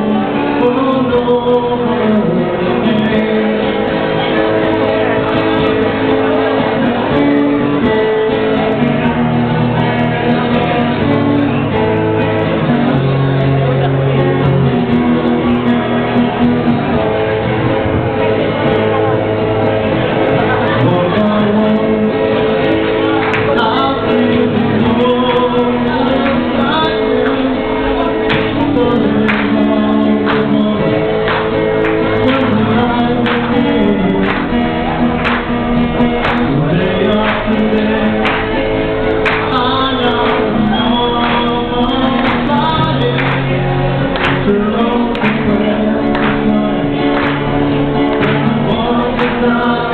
Thank you. not